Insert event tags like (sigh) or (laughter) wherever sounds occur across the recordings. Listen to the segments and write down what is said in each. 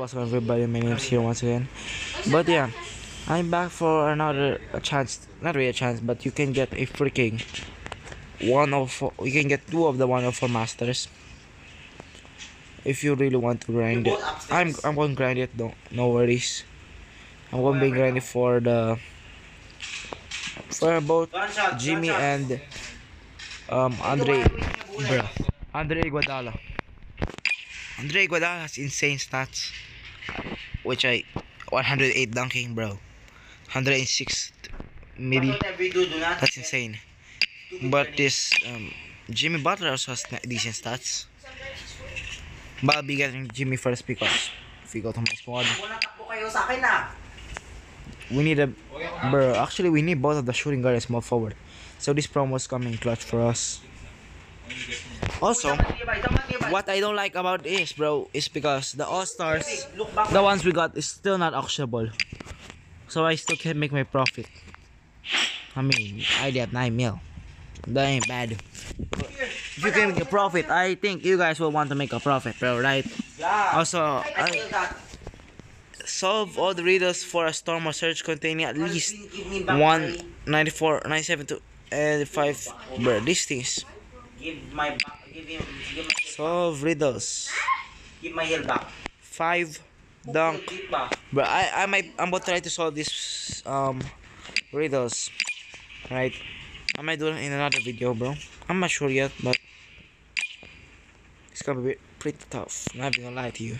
What's up everybody, my name's here once again. But yeah, I'm back for another chance, not really a chance, but you can get a freaking one of you can get two of the one of four masters. If you really want to grind it. I'm, I'm going to grind it, don't, no worries. I'm going to be grinding for the, for both Jimmy and um Andre, bro, Andre Iguodala. Andre has insane stats, which I 108 dunking, bro. 106, maybe. That's insane. But this um, Jimmy Butler also has decent stats. But I'll be getting Jimmy first because if we go to my squad, Unang takbo kayo sa akin ah. we need a bro. Actually, we need both of the shooting guard and small forward. So this promo is coming clutch for us. Also, Matibay, isang matibay. what I don't like about this, bro, is because the All Stars, the ones we got, is still not auctionable. So I still can't make my profit. I mean, I get 9 mil. That ain't bad. If you can make a profit, I think you guys will want to make a profit, bro, right? Yeah. Also, I I feel that. solve all the riddles for a storm or surge containing at least Give me back my- 194, 97 to and 5. Bro, these things. Give my back. Give him. Give my, Solve riddles. give my heal back. 5 dunk. But I I might I'm about to try to solve this um riddles. Right? I might do it in another video, bro. I'm not sure yet, but it's gonna be pretty tough. I'm not gonna lie to you.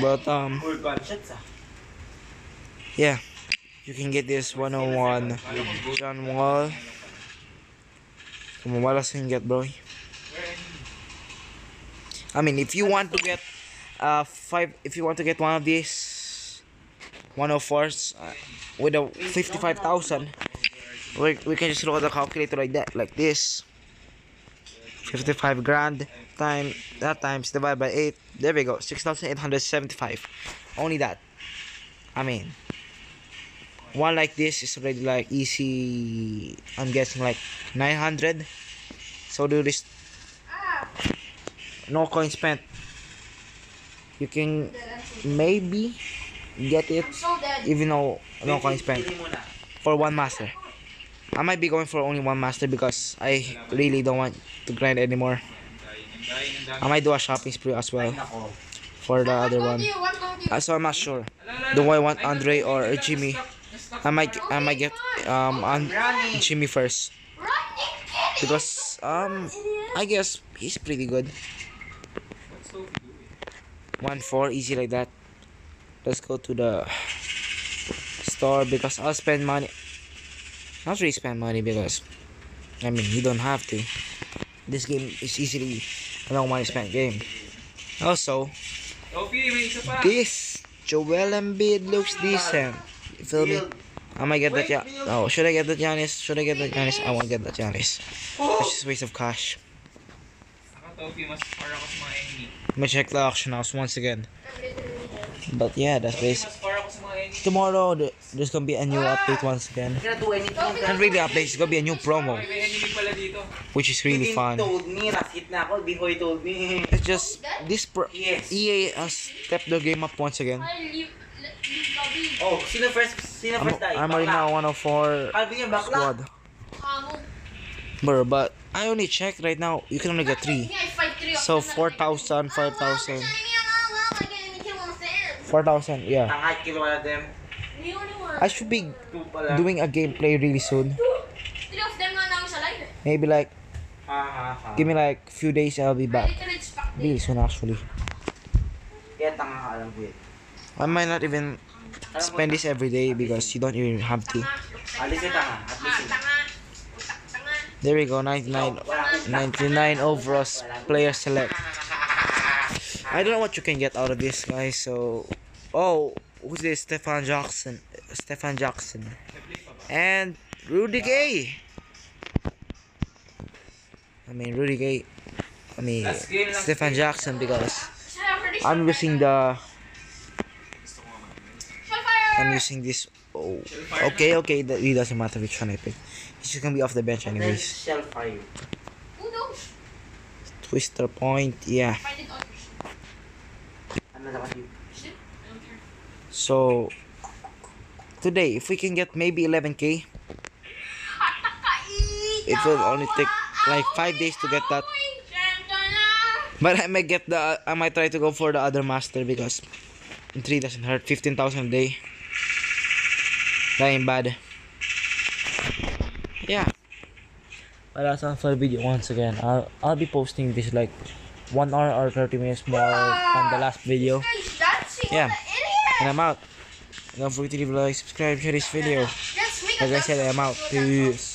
But um ah. yeah. You can get this 101 John Wall. Can get, bro? I mean, if you want to get uh five, if you want to get one of these 104s uh, with a 55,000, we we can just roll the calculator like that, like this. 55 grand time that times divided by 8 there we go 6875 only that i mean one like this is already like easy i'm guessing like 900 so do this no coin spent. You can maybe get it even though no coin spent for one master. I might be going for only one master because i really don't want to grind anymore. I might do a shopping spree as well for the other one. Uh, so i'm not sure. Do i want andre or jimmy i might i might get um on jimmy first. Because um i guess he's pretty good. One four easy like that. Let's go to the store because i'll spend money. Not really spend money because i mean you don't have to. This game is easily a no money spent game. Also Sophie, may isa pa. this Joel Embiid looks decent. You feel me I might get that yeah. Oh, should I get the Giannis? Should I get the Giannis? I won't get the Giannis. It's just a waste of cash. Ako, Sophie, mas far ako sa mga enemy. Let me check the auction house once again. But yeah, that's basic. Mas far ako sa mga enemy. Tomorrow, there's gonna be a new update once again. Can I do? Not really update, it's gonna be a new promo, May may enemy pala dito. which is really He fun. told me, last hit before he told me. It's just this pro- Yes. EA has stepped the game up once again. Oh, sino first? Sino I'm, first tayo? I'm already now Bakla. 104 Calvin yung squad. Bro, but I only check right now, you can only get 3. So 4,000, 5,000. 4,000, yeah. Tangay kilo na them. I should be doing a gameplay really soon. Three of them nga namin sa live. Maybe like, give me like few days, I'll be back. Literally, Really soon actually. Kaya tanga ka alam ko yun. I might not even spend this every day because you don't even have to. Alis yung tanga. At least yun. Tanga. Tanga. There we go, 99, 99 overalls player select. I don't know what you can get out of this, guys. So, oh, who's this? Stefan Jackson, Stefan Jackson, and Rudy Gay. I mean, Rudy Gay. I mean, Stefan Jackson because I'm using the. I'm using this. Oh, okay, okay. That really doesn't matter which one I pick. He's just gonna be off the bench Then anyways. shell fire. Twister point, yeah. Find it others. Nasa kasi. Shit, I don't care. So today, if we can get maybe 11k, (laughs) it will only take like five days to get that. But I might get the I might try to go for the other master because three doesn't hurt. Fifteen thousand a day. That ain't bad. Yeah. But that's all for the video once again. I'll I'll be posting this like one hour or thirty minutes more on the last video. Yeah. with the idiot. And I'm out. Don't forget to leave a like, subscribe, share this video. Let's make a Like I said, I'm out. Peace.